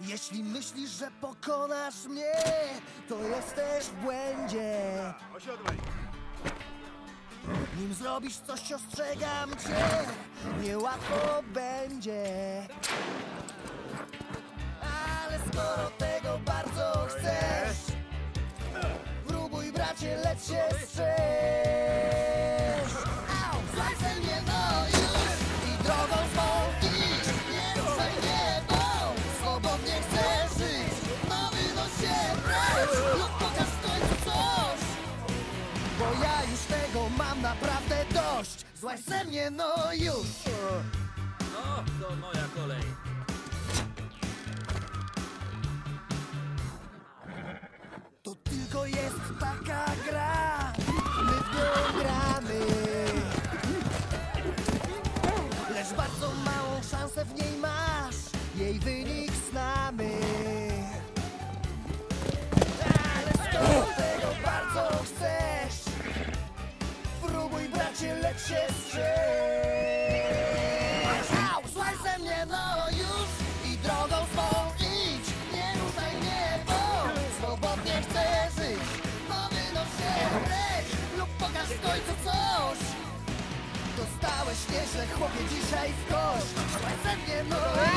Jeśli myślisz, że pokonasz mnie, to jesteś w błędzie. Osiodłaj. Nim zrobisz coś, ostrzegam cię, niełatwo będzie. Ale skoro tego bardzo chcesz, próbuj bracie, lecz się strzeż. Tego mam naprawdę dość. Złaź ze mnie, no już. No, to moja kolej. To tylko jest taka gra. My w nią gramy. Lecz bardzo małą szansę w niej masz. Jej wynik Bracie, lecz się ze mnie, no już. I drogą swą idź. Nie ruszaj mnie, bo Swobodnie chcę żyć. No wynoś się precz. Lub pokaż w końcu coś. Dostałeś nieźle chłopie dzisiaj w kość. Złaź ze mnie, no już